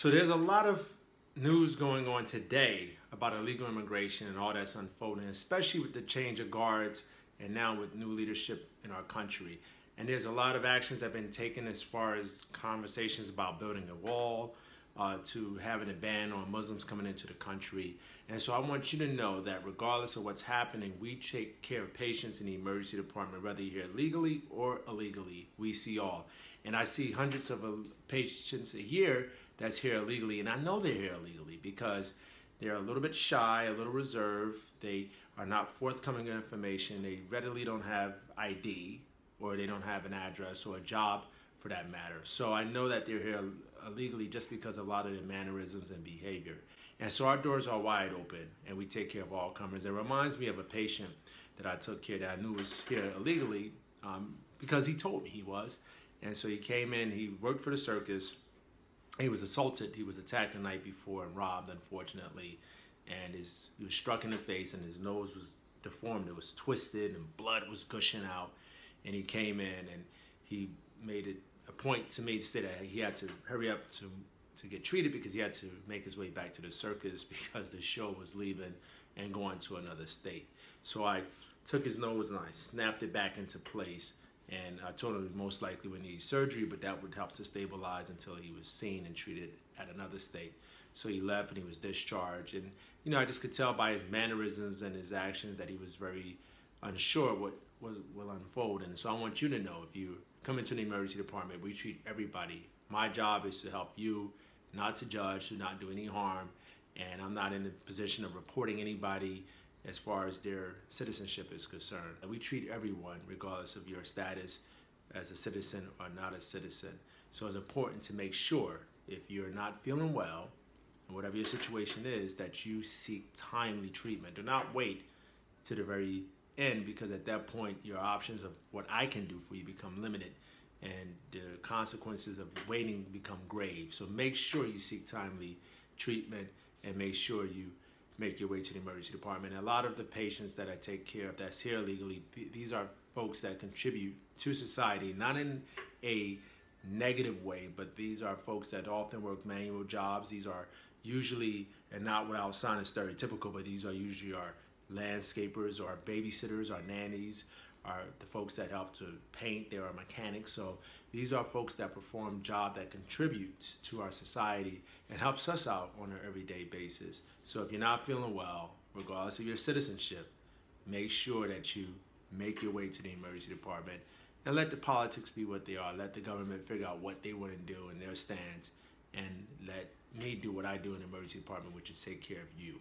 So there's a lot of news going on today about illegal immigration and all that's unfolding, especially with the change of guards and now with new leadership in our country. And there's a lot of actions that have been taken as far as conversations about building a wall, uh, to having a ban on Muslims coming into the country. And so I want you to know that regardless of what's happening, we take care of patients in the emergency department, whether you're here legally or illegally. We see all. And I see hundreds of uh, patients a year that's here illegally. And I know they're here illegally because they're a little bit shy, a little reserved. They are not forthcoming with information. They readily don't have ID or they don't have an address or a job for that matter. So I know that they're here illegally just because of a lot of their mannerisms and behavior. And so our doors are wide open and we take care of all comers. It reminds me of a patient that I took care that I knew was here illegally um, because he told me he was. And so he came in, he worked for the circus. He was assaulted, he was attacked the night before and robbed, unfortunately. And his, he was struck in the face and his nose was deformed. It was twisted and blood was gushing out. And he came in and he made it a point to me to say that he had to hurry up to to get treated because he had to make his way back to the circus because the show was leaving and going to another state. So I took his nose and I snapped it back into place. And I told him he most likely would need surgery, but that would help to stabilize until he was seen and treated at another state. So he left and he was discharged. And, you know, I just could tell by his mannerisms and his actions that he was very unsure what was, will unfold. And so I want you to know if you come into the emergency department, we treat everybody. My job is to help you, not to judge, to not do any harm. And I'm not in the position of reporting anybody as far as their citizenship is concerned. We treat everyone, regardless of your status as a citizen or not a citizen. So it's important to make sure if you're not feeling well, and whatever your situation is, that you seek timely treatment. Do not wait to the very end because at that point your options of what I can do for you become limited and the consequences of waiting become grave. So make sure you seek timely treatment and make sure you make your way to the emergency department. A lot of the patients that I take care of that's here legally, these are folks that contribute to society, not in a negative way, but these are folks that often work manual jobs. These are usually, and not without sounding stereotypical, but these are usually our landscapers or babysitters or nannies are the folks that help to paint, there are mechanics. So these are folks that perform job that contributes to our society and helps us out on an everyday basis. So if you're not feeling well, regardless of your citizenship, make sure that you make your way to the emergency department and let the politics be what they are. Let the government figure out what they want to do and their stance and let me do what I do in the emergency department, which is take care of you.